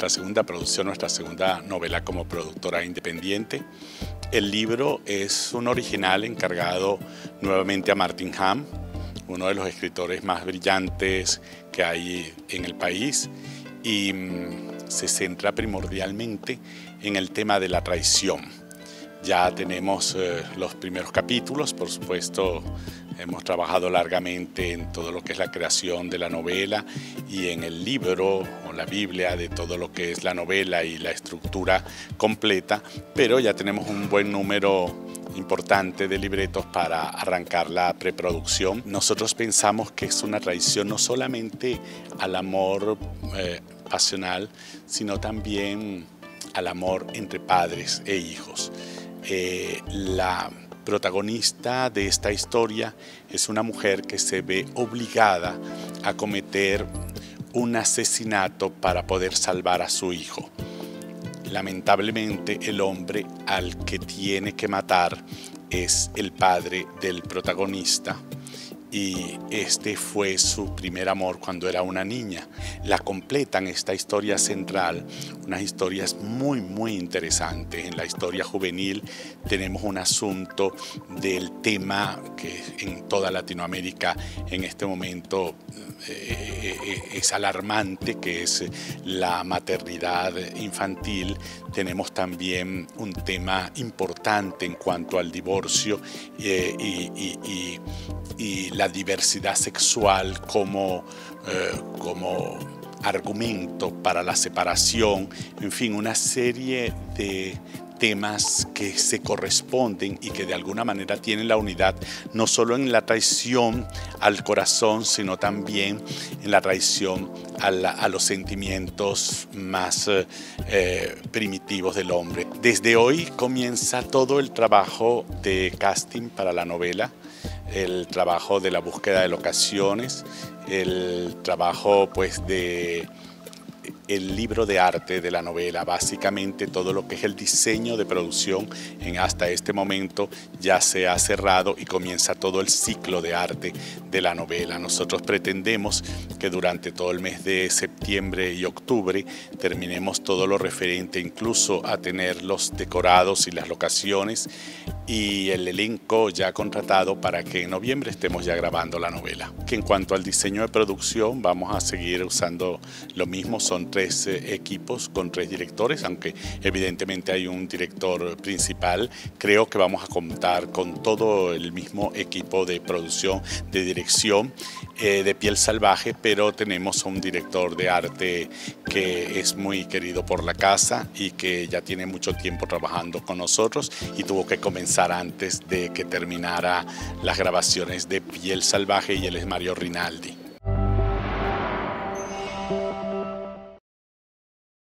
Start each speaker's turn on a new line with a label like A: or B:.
A: nuestra segunda producción, nuestra segunda novela como productora independiente. El libro es un original encargado nuevamente a Martin Ham, uno de los escritores más brillantes que hay en el país y mm, se centra primordialmente en el tema de la traición. Ya tenemos eh, los primeros capítulos, por supuesto, hemos trabajado largamente en todo lo que es la creación de la novela y en el libro o la Biblia de todo lo que es la novela y la estructura completa, pero ya tenemos un buen número importante de libretos para arrancar la preproducción. Nosotros pensamos que es una traición no solamente al amor eh, pasional, sino también al amor entre padres e hijos. La protagonista de esta historia es una mujer que se ve obligada a cometer un asesinato para poder salvar a su hijo. Lamentablemente el hombre al que tiene que matar es el padre del protagonista y este fue su primer amor cuando era una niña. La completan esta historia central, unas historias muy, muy interesantes. En la historia juvenil tenemos un asunto del tema que en toda Latinoamérica en este momento eh, eh, es alarmante, que es la maternidad infantil. Tenemos también un tema importante en cuanto al divorcio eh, y, y la diversidad sexual como, eh, como argumento para la separación, en fin, una serie de temas que se corresponden y que de alguna manera tienen la unidad no solo en la traición al corazón, sino también en la traición a, los sentimientos más eh, primitivos del hombre. Desde hoy comienza todo el trabajo de casting para la novela el trabajo de la búsqueda de locaciones, el trabajo pues de el libro de arte de la novela, básicamente todo lo que es el diseño de producción en hasta este momento ya se ha cerrado y comienza todo el ciclo de arte de la novela. Nosotros pretendemos que durante todo el mes de septiembre y octubre terminemos todo lo referente incluso a tener los decorados y las locaciones y el elenco ya contratado para que en noviembre estemos ya grabando la novela. Que en cuanto al diseño de producción vamos a seguir usando lo mismo, son tres eh, equipos con tres directores, aunque evidentemente hay un director principal. Creo que vamos a contar con todo el mismo equipo de producción, de dirección eh, de Piel Salvaje, pero tenemos un director de arte que es muy querido por la casa y que ya tiene mucho tiempo trabajando con nosotros y tuvo que comenzar antes de que terminara las grabaciones de Piel Salvaje y él es Mario Rinaldi.